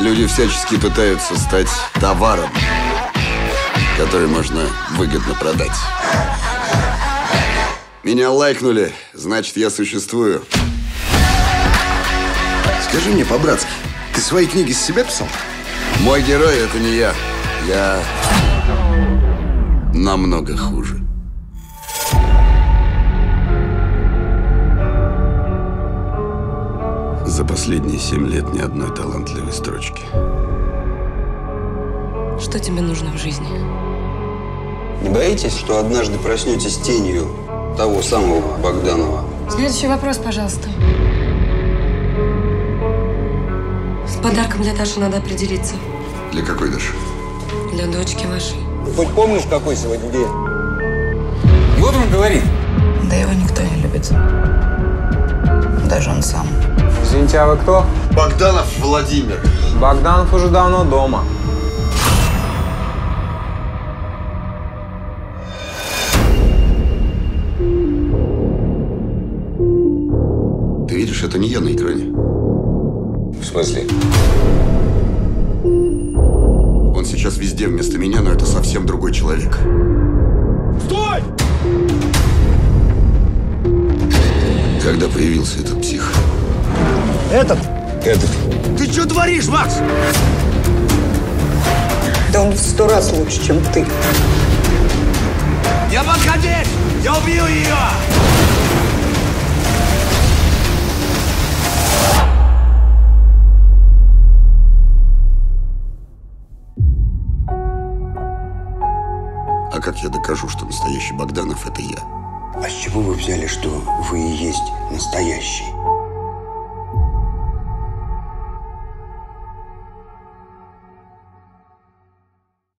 Люди всячески пытаются стать товаром, который можно выгодно продать. Меня лайкнули, значит, я существую. Скажи мне по-братски, ты свои книги с себя писал? Мой герой — это не я. Я намного хуже. За последние семь лет ни одной талантливой строчки. Что тебе нужно в жизни? Не боитесь, что однажды проснетесь тенью того самого Богданова? Следующий вопрос, пожалуйста. С подарком для Даши надо определиться. Для какой Даши? Для дочки вашей. Хоть помнишь, какой сегодня день? Вот он говорит. Да его никто не любит. Даже он сам. Извините, а вы кто? Богданов Владимир. Богданов уже давно дома. Ты видишь, это не я на экране. В смысле? Он сейчас везде вместо меня, но это совсем другой человек. Стой! Когда появился этот псих? Этот. Этот. Ты что творишь, Макс? Да он в сто раз лучше, чем ты. Я подходить! Я убью ее! А как я докажу, что настоящий Богданов — это я? А с чего вы взяли, что вы и есть настоящий?